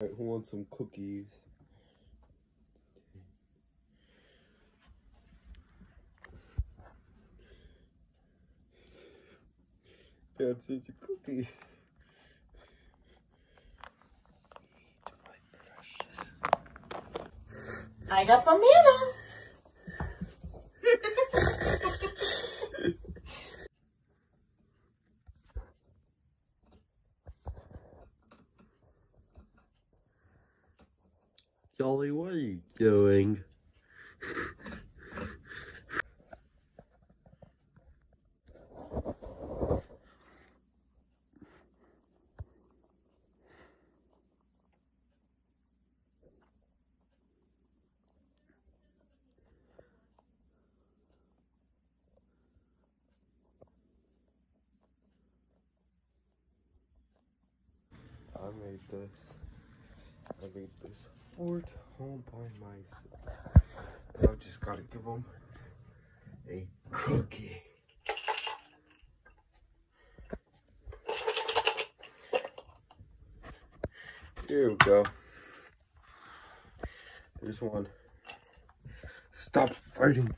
Right, who wants some cookies? That's such a cookie. I got banana. Jolly, what are you doing? I made this. I made this fort home by myself. I just gotta give them a cookie. Here we go. There's one. Stop fighting.